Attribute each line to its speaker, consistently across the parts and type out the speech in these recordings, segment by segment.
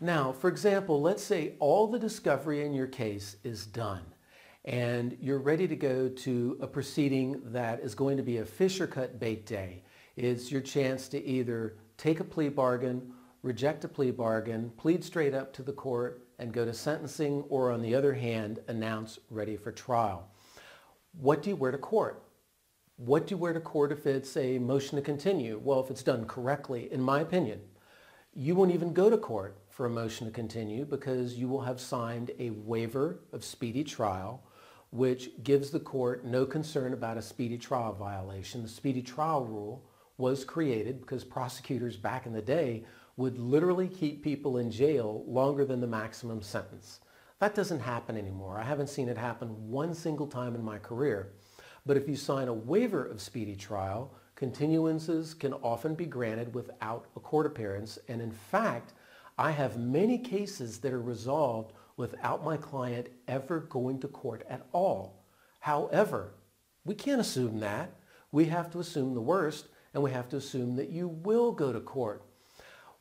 Speaker 1: Now, for example, let's say all the discovery in your case is done and you're ready to go to a proceeding that is going to be a Fisher cut bait day. It's your chance to either take a plea bargain, reject a plea bargain, plead straight up to the court, and go to sentencing, or on the other hand, announce ready for trial. What do you wear to court? What do you wear to court if it's a motion to continue? Well, if it's done correctly, in my opinion, you won't even go to court for a motion to continue because you will have signed a waiver of speedy trial which gives the court no concern about a speedy trial violation. The speedy trial rule was created because prosecutors back in the day would literally keep people in jail longer than the maximum sentence. That doesn't happen anymore. I haven't seen it happen one single time in my career. But if you sign a waiver of speedy trial, continuances can often be granted without a court appearance. And in fact, I have many cases that are resolved without my client ever going to court at all. However, we can't assume that. We have to assume the worst and we have to assume that you will go to court.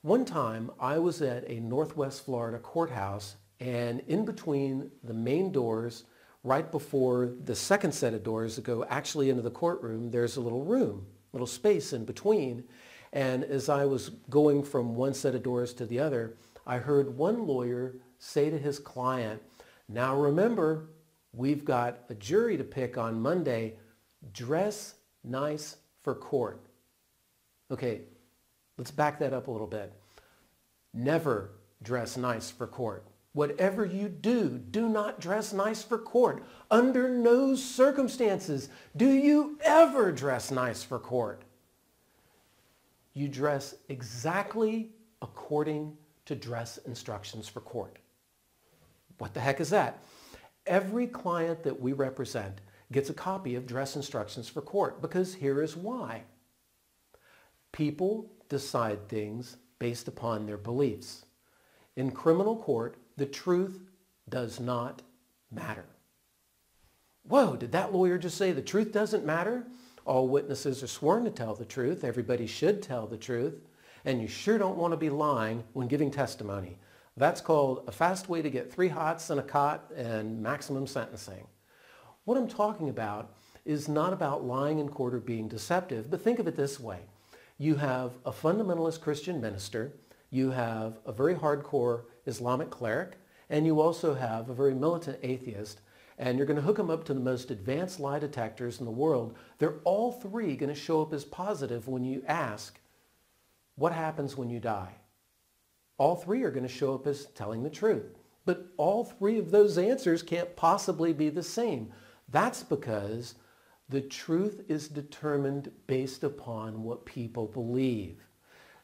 Speaker 1: One time I was at a Northwest Florida courthouse and in between the main doors, right before the second set of doors that go actually into the courtroom, there's a little room, little space in between. And as I was going from one set of doors to the other, I heard one lawyer say to his client, now remember, we've got a jury to pick on Monday. Dress nice for court. Okay, let's back that up a little bit. Never dress nice for court. Whatever you do, do not dress nice for court. Under no circumstances do you ever dress nice for court. You dress exactly according to dress instructions for court. What the heck is that? Every client that we represent gets a copy of dress instructions for court because here is why. People decide things based upon their beliefs. In criminal court, the truth does not matter. Whoa, did that lawyer just say the truth doesn't matter? All witnesses are sworn to tell the truth. Everybody should tell the truth. And you sure don't want to be lying when giving testimony. That's called a fast way to get three hots and a cot and maximum sentencing. What I'm talking about is not about lying in court or being deceptive, but think of it this way. You have a fundamentalist Christian minister, you have a very hardcore Islamic cleric, and you also have a very militant atheist, and you're going to hook them up to the most advanced lie detectors in the world. They're all three going to show up as positive when you ask, what happens when you die? all three are going to show up as telling the truth. But all three of those answers can't possibly be the same. That's because the truth is determined based upon what people believe.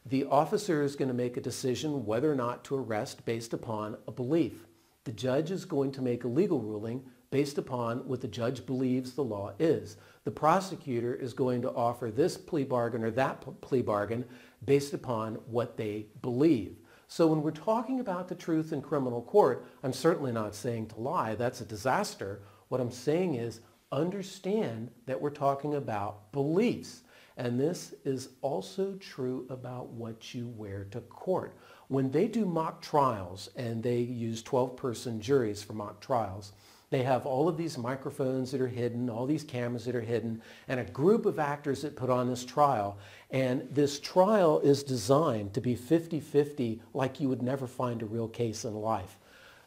Speaker 1: The officer is going to make a decision whether or not to arrest based upon a belief. The judge is going to make a legal ruling based upon what the judge believes the law is. The prosecutor is going to offer this plea bargain or that plea bargain based upon what they believe. So when we're talking about the truth in criminal court, I'm certainly not saying to lie. That's a disaster. What I'm saying is understand that we're talking about beliefs. And this is also true about what you wear to court. When they do mock trials and they use 12-person juries for mock trials, they have all of these microphones that are hidden, all these cameras that are hidden, and a group of actors that put on this trial. And this trial is designed to be 50-50 like you would never find a real case in life.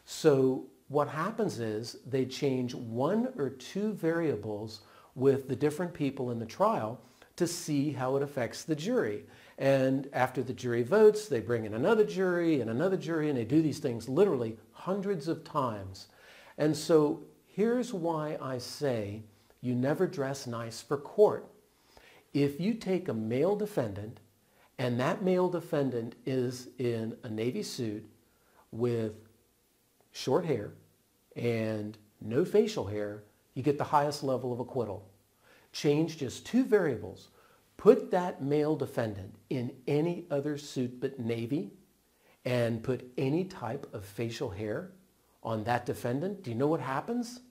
Speaker 1: So what happens is they change one or two variables with the different people in the trial to see how it affects the jury. And after the jury votes, they bring in another jury and another jury, and they do these things literally hundreds of times. And so here's why I say you never dress nice for court. If you take a male defendant and that male defendant is in a Navy suit with short hair and no facial hair, you get the highest level of acquittal. Change just two variables. Put that male defendant in any other suit but Navy and put any type of facial hair on that defendant, do you know what happens?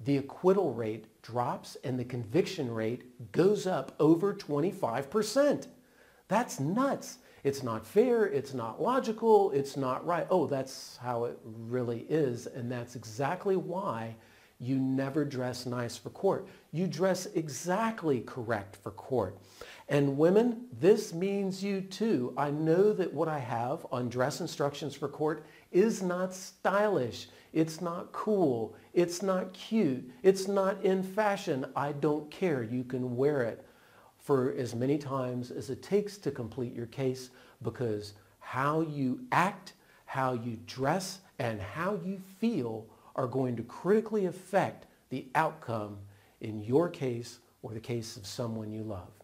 Speaker 1: The acquittal rate drops and the conviction rate goes up over 25%. That's nuts. It's not fair. It's not logical. It's not right. Oh, that's how it really is. And that's exactly why you never dress nice for court. You dress exactly correct for court. And women, this means you too. I know that what I have on dress instructions for court is not stylish. It's not cool. It's not cute. It's not in fashion. I don't care. You can wear it for as many times as it takes to complete your case because how you act, how you dress, and how you feel are going to critically affect the outcome in your case or the case of someone you love.